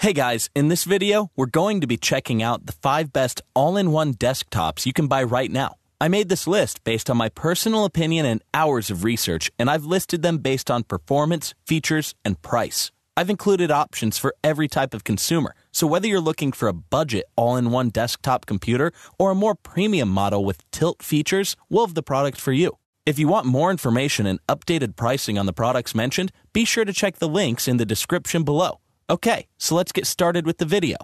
Hey guys, in this video, we're going to be checking out the 5 best all-in-one desktops you can buy right now. I made this list based on my personal opinion and hours of research, and I've listed them based on performance, features, and price. I've included options for every type of consumer, so whether you're looking for a budget all-in-one desktop computer or a more premium model with tilt features, we'll have the product for you. If you want more information and updated pricing on the products mentioned, be sure to check the links in the description below. Okay, so let's get started with the video.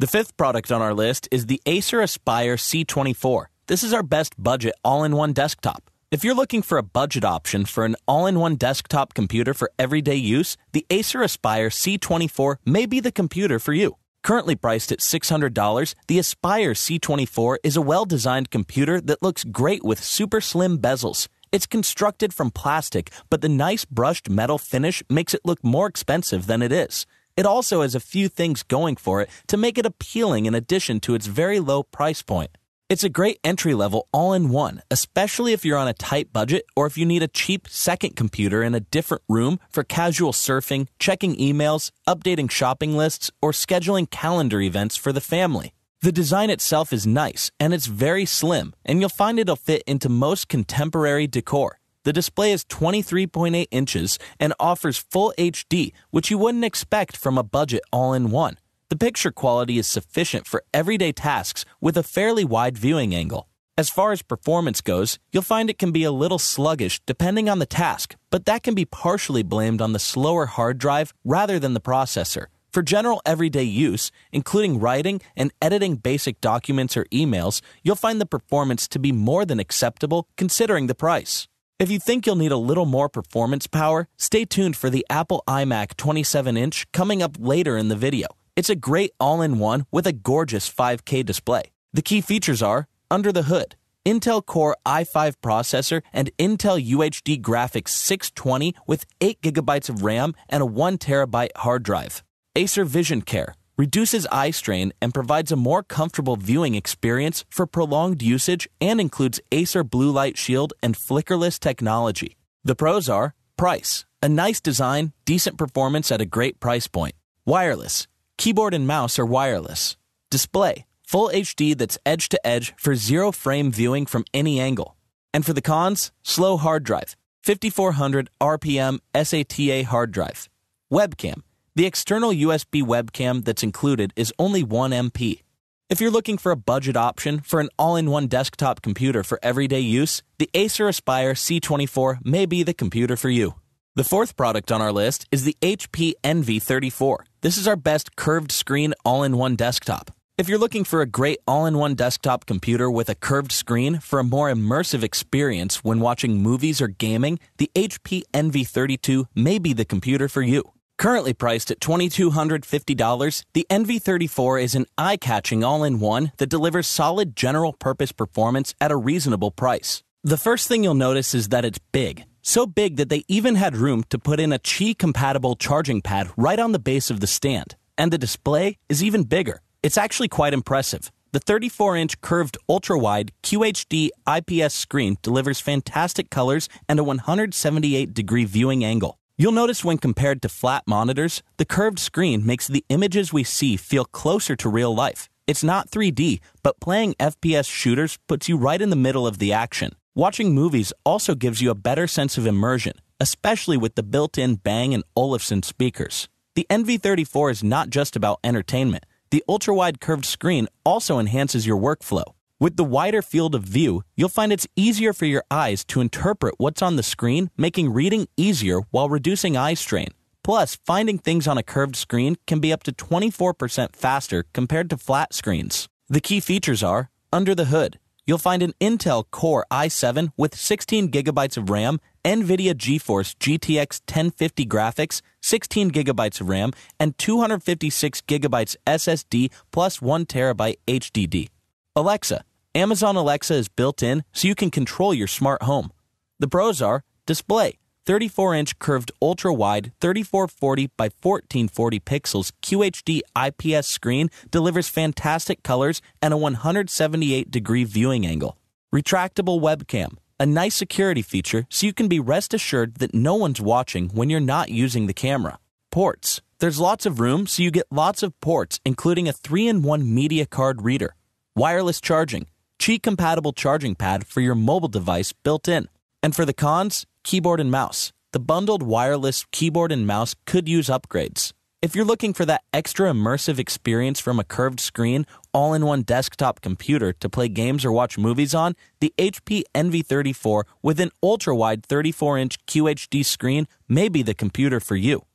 The fifth product on our list is the Acer Aspire C24. This is our best budget all in one desktop. If you're looking for a budget option for an all in one desktop computer for everyday use, the Acer Aspire C24 may be the computer for you. Currently priced at $600, the Aspire C24 is a well designed computer that looks great with super slim bezels. It's constructed from plastic, but the nice brushed metal finish makes it look more expensive than it is. It also has a few things going for it to make it appealing in addition to its very low price point. It's a great entry level all in one, especially if you're on a tight budget or if you need a cheap second computer in a different room for casual surfing, checking emails, updating shopping lists, or scheduling calendar events for the family. The design itself is nice and it's very slim, and you'll find it'll fit into most contemporary decor. The display is 23.8 inches and offers full HD, which you wouldn't expect from a budget all in one. The picture quality is sufficient for everyday tasks with a fairly wide viewing angle. As far as performance goes, you'll find it can be a little sluggish depending on the task, but that can be partially blamed on the slower hard drive rather than the processor. For general everyday use, including writing and editing basic documents or emails, you'll find the performance to be more than acceptable considering the price. If you think you'll need a little more performance power, stay tuned for the Apple iMac 27 inch coming up later in the video. It's a great all in one with a gorgeous 5K display. The key features are under the hood. Intel Core i5 processor and Intel UHD graphics 620 with 8 gigabytes of RAM and a 1 terabyte hard drive. Acer Vision Care reduces eye strain and provides a more comfortable viewing experience for prolonged usage and includes Acer Blue Light Shield and flickerless technology. The pros are price, a nice design, decent performance at a great price point. Wireless, keyboard and mouse are wireless. Display, full HD that's edge to edge for zero frame viewing from any angle. And for the cons, slow hard drive, 5400 RPM SATA hard drive. Webcam, the external USB webcam that's included is only 1 MP. If you're looking for a budget option for an all in one desktop computer for everyday use, the Acer Aspire C24 may be the computer for you. The fourth product on our list is the HP Envy 34. This is our best curved screen all in one desktop. If you're looking for a great all in one desktop computer with a curved screen for a more immersive experience when watching movies or gaming, the HP Envy 32 may be the computer for you. Currently priced at $2,250, the Envy 34 is an eye catching all in one that delivers solid general purpose performance at a reasonable price. The first thing you'll notice is that it's big. So big that they even had room to put in a Qi compatible charging pad right on the base of the stand. And the display is even bigger. It's actually quite impressive. The 34 inch curved ultra wide QHD IPS screen delivers fantastic colors and a 178 degree viewing angle. You'll notice when compared to flat monitors, the curved screen makes the images we see feel closer to real life. It's not 3D, but playing FPS shooters puts you right in the middle of the action. Watching movies also gives you a better sense of immersion, especially with the built in Bang & Olufsen speakers. The Envy 34 is not just about entertainment. The ultra wide curved screen also enhances your workflow. With the wider field of view, you'll find it's easier for your eyes to interpret what's on the screen, making reading easier while reducing eye strain. Plus, finding things on a curved screen can be up to 24% faster compared to flat screens. The key features are under the hood. You'll find an Intel Core i7 with 16 gigabytes of RAM, NVIDIA GeForce GTX 1050 graphics, 16 gigabytes of RAM, and 256 gigabytes SSD plus 1 terabyte HDD. Alexa. Amazon Alexa is built in so you can control your smart home. The pros are display 34 inch curved ultra wide 3440 by 1440 pixels QHD IPS screen delivers fantastic colors and a 178 degree viewing angle. Retractable webcam, a nice security feature so you can be rest assured that no one's watching when you're not using the camera. Ports, There's lots of room, so you get lots of ports, including a 3 in 1 media card reader, wireless charging, Qi compatible charging pad for your mobile device built in. And for the cons, keyboard and mouse. The bundled wireless keyboard and mouse could use upgrades. If you're looking for that extra immersive experience from a curved screen, all in one desktop computer to play games or watch movies on, the HP Envy 34 with an ultra wide 34 inch QHD screen may be the computer for you.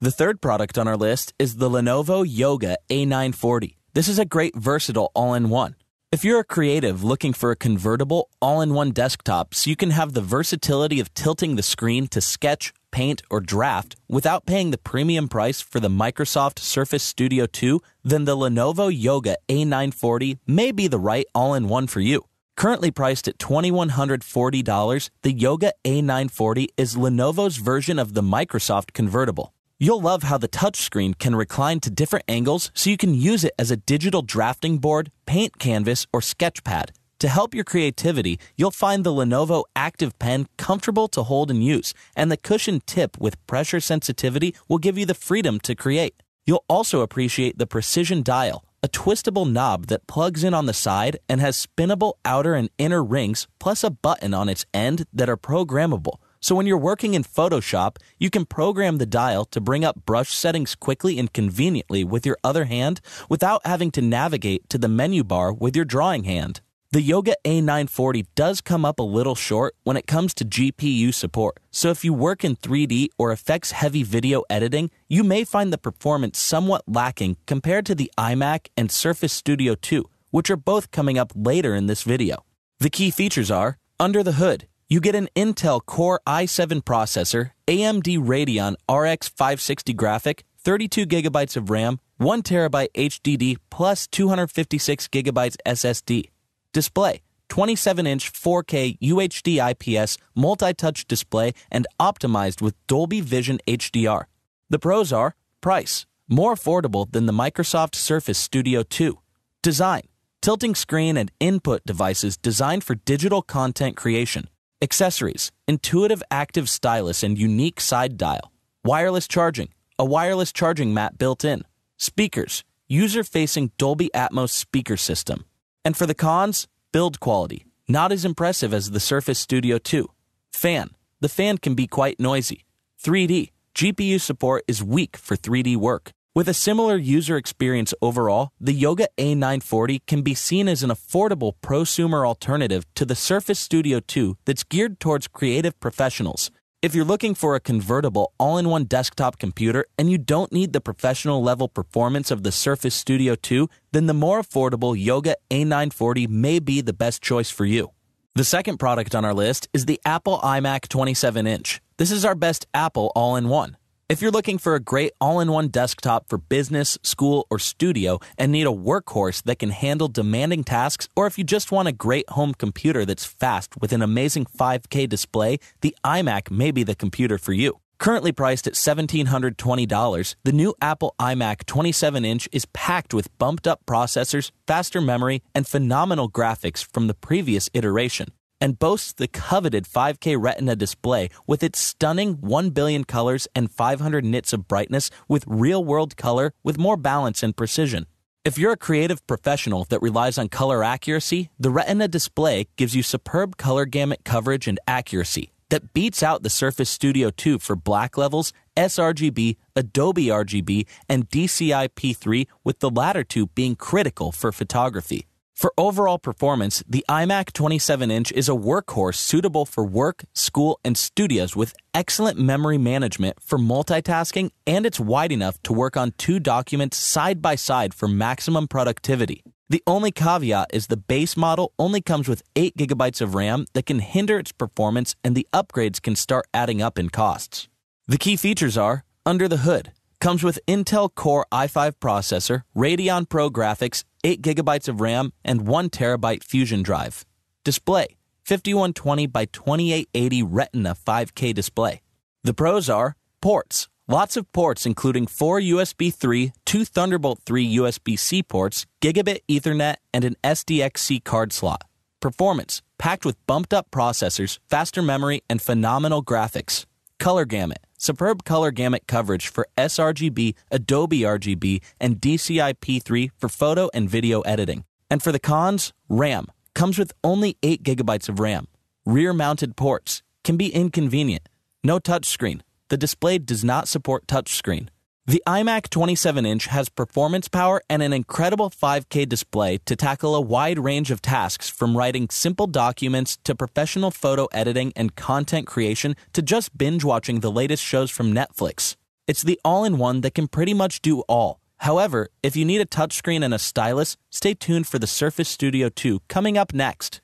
The third product on our list is the Lenovo Yoga A940. This is a great versatile all in one. If you're a creative looking for a convertible all in one desktop so you can have the versatility of tilting the screen to sketch, paint, or draft without paying the premium price for the Microsoft Surface Studio 2, then the Lenovo Yoga A940 may be the right all in one for you. Currently priced at $2,140, the Yoga A940 is Lenovo's version of the Microsoft convertible. You'll love how the touchscreen can recline to different angles so you can use it as a digital drafting board, paint canvas, or sketch pad. To help your creativity, you'll find the Lenovo Active Pen comfortable to hold and use, and the cushion tip with pressure sensitivity will give you the freedom to create. You'll also appreciate the precision dial, a twistable knob that plugs in on the side and has spinnable outer and inner rings, plus a button on its end that are programmable. So when you're working in Photoshop, you can program the dial to bring up brush settings quickly and conveniently with your other hand without having to navigate to the menu bar with your drawing hand. The Yoga A940 does come up a little short when it comes to GPU support, so if you work in 3D or effects heavy video editing, you may find the performance somewhat lacking compared to the iMac and Surface Studio 2, which are both coming up later in this video. The key features are under the hood, you get an Intel Core i7 processor, AMD Radeon RX 560 graphic, 32 gigabytes of RAM, 1 terabyte HDD, plus 256 gigabytes SSD. Display 27 inch 4K UHD IPS multi touch display and optimized with Dolby Vision HDR. The pros are price, more affordable than the Microsoft Surface Studio 2. Design, tilting screen and input devices designed for digital content creation. Accessories, intuitive active stylus and unique side dial. Wireless charging, a wireless charging mat built in. Speakers, user facing Dolby Atmos speaker system. And for the cons, build quality, not as impressive as the Surface Studio 2. Fan, the fan can be quite noisy. 3D, GPU support is weak for 3D work. With a similar user experience overall, the Yoga A940 can be seen as an affordable prosumer alternative to the Surface Studio 2 that's geared towards creative professionals. If you're looking for a convertible all in one desktop computer and you don't need the professional level performance of the Surface Studio 2, then the more affordable Yoga A940 may be the best choice for you. The second product on our list is the Apple iMac 27 inch. This is our best Apple all in one. If you're looking for a great all in one desktop for business, school, or studio and need a workhorse that can handle demanding tasks, or if you just want a great home computer that's fast with an amazing 5K display, the iMac may be the computer for you. Currently priced at $1,720, the new Apple iMac 27 inch is packed with bumped up processors, faster memory, and phenomenal graphics from the previous iteration and boasts the coveted 5K Retina display with its stunning 1 billion colors and 500 nits of brightness with real world color with more balance and precision. If you're a creative professional that relies on color accuracy, the Retina display gives you superb color gamut coverage and accuracy that beats out the Surface Studio 2 for black levels, sRGB, Adobe RGB, and DCI P3, with the latter two being critical for photography. For overall performance, the iMac 27 inch is a workhorse suitable for work, school, and studios with excellent memory management for multitasking, and it's wide enough to work on two documents side by side for maximum productivity. The only caveat is the base model only comes with 8 gigabytes of RAM that can hinder its performance, and the upgrades can start adding up in costs. The key features are under the hood. Comes with Intel Core i5 processor, Radeon Pro graphics, 8 gigabytes of RAM, and 1 terabyte Fusion drive. Display 5120 by 2880 Retina 5K display. The pros are ports. Lots of ports, including four USB 3, two Thunderbolt 3 USB C ports, gigabit Ethernet, and an SDXC card slot. Performance packed with bumped up processors, faster memory, and phenomenal graphics. Color gamut superb color gamut coverage for sRGB, Adobe RGB, and DCI P3 for photo and video editing. And for the cons, RAM comes with only 8 gigabytes of RAM. Rear mounted ports can be inconvenient. No touchscreen. The display does not support touchscreen. The iMac 27 inch has performance power and an incredible 5K display to tackle a wide range of tasks from writing simple documents to professional photo editing and content creation to just binge watching the latest shows from Netflix. It's the all in one that can pretty much do all. However, if you need a touchscreen and a stylus, stay tuned for the Surface Studio 2 coming up next.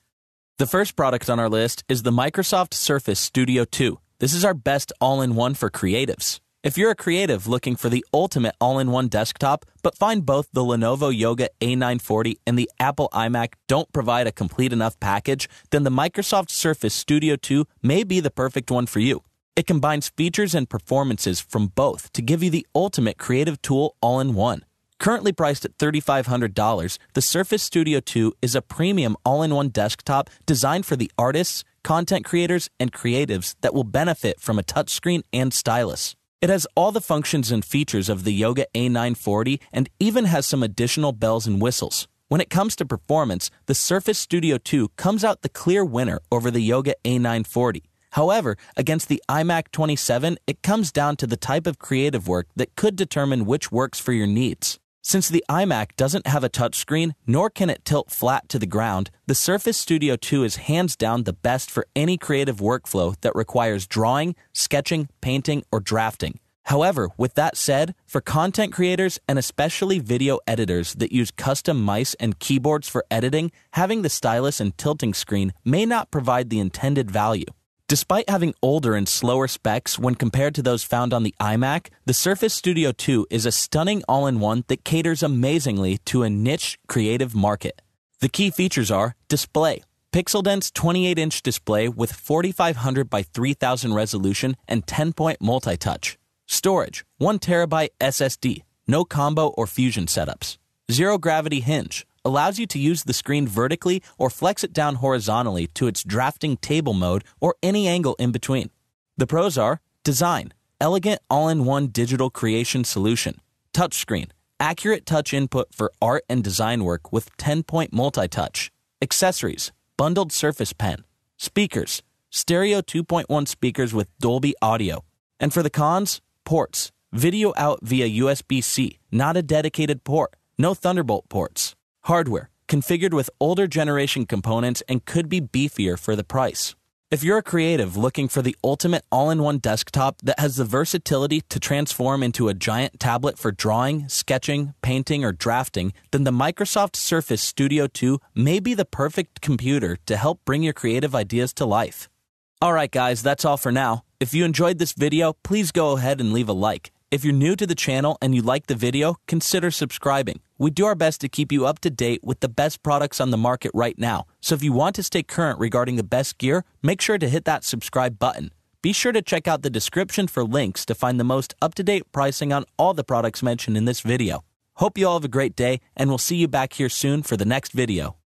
The first product on our list is the Microsoft Surface Studio 2. This is our best all in one for creatives. If you're a creative looking for the ultimate all in one desktop, but find both the Lenovo Yoga A940 and the Apple iMac don't provide a complete enough package, then the Microsoft Surface Studio 2 may be the perfect one for you. It combines features and performances from both to give you the ultimate creative tool all in one. Currently priced at $3,500, the Surface Studio 2 is a premium all in one desktop designed for the artists, content creators, and creatives that will benefit from a touchscreen and stylus. It has all the functions and features of the Yoga A940 and even has some additional bells and whistles. When it comes to performance, the Surface Studio 2 comes out the clear winner over the Yoga A940. However, against the iMac 27, it comes down to the type of creative work that could determine which works for your needs. Since the iMac doesn't have a touchscreen, nor can it tilt flat to the ground, the Surface Studio 2 is hands down the best for any creative workflow that requires drawing, sketching, painting, or drafting. However, with that said, for content creators and especially video editors that use custom mice and keyboards for editing, having the stylus and tilting screen may not provide the intended value. Despite having older and slower specs when compared to those found on the iMac, the Surface Studio 2 is a stunning all in one that caters amazingly to a niche creative market. The key features are display, pixel dense 28 inch display with 4500 by 3000 resolution and 10 point multi touch. Storage 1 terabyte SSD, no combo or fusion setups. Zero gravity hinge, allows you to use the screen vertically or flex it down horizontally to its drafting table mode or any angle in between. The pros are design, elegant all in one digital creation solution, touchscreen, accurate touch input for art and design work with 10 point multi touch, accessories, bundled Surface Pen, speakers, stereo 2.1 speakers with Dolby audio. And for the cons, ports, video out via USB C, not a dedicated port, no Thunderbolt ports. Hardware, configured with older generation components and could be beefier for the price. If you're a creative looking for the ultimate all in one desktop that has the versatility to transform into a giant tablet for drawing, sketching, painting, or drafting, then the Microsoft Surface Studio 2 may be the perfect computer to help bring your creative ideas to life. Alright, guys, that's all for now. If you enjoyed this video, please go ahead and leave a like. If you're new to the channel and you like the video, consider subscribing. We do our best to keep you up to date with the best products on the market right now. So if you want to stay current regarding the best gear, make sure to hit that subscribe button. Be sure to check out the description for links to find the most up to date pricing on all the products mentioned in this video. Hope you all have a great day, and we'll see you back here soon for the next video.